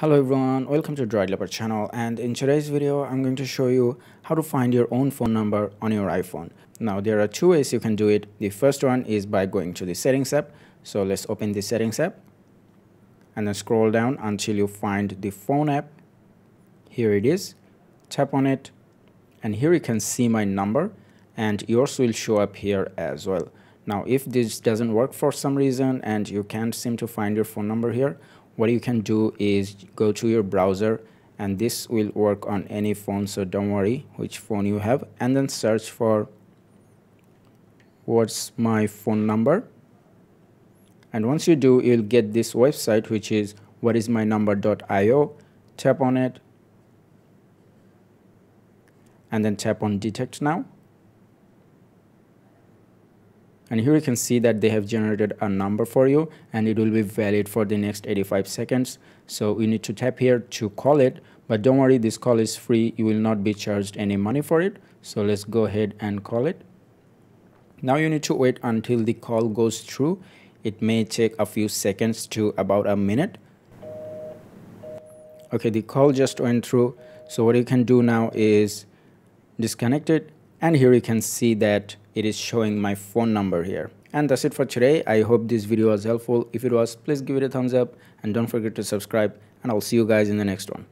Hello everyone, welcome to Droid Leopard channel and in today's video I'm going to show you how to find your own phone number on your iPhone. Now there are two ways you can do it. The first one is by going to the settings app. So let's open the settings app and then scroll down until you find the phone app. Here it is. Tap on it and here you can see my number and yours will show up here as well. Now if this doesn't work for some reason and you can't seem to find your phone number here, what you can do is go to your browser and this will work on any phone so don't worry which phone you have and then search for what's my phone number. And once you do you'll get this website which is whatismynumber.io tap on it and then tap on detect now and here you can see that they have generated a number for you and it will be valid for the next 85 seconds. So you need to tap here to call it but don't worry this call is free. You will not be charged any money for it. So let's go ahead and call it. Now you need to wait until the call goes through. It may take a few seconds to about a minute. Okay the call just went through. So what you can do now is disconnect it and here you can see that it is showing my phone number here. And that's it for today. I hope this video was helpful. If it was please give it a thumbs up and don't forget to subscribe. And i'll see you guys in the next one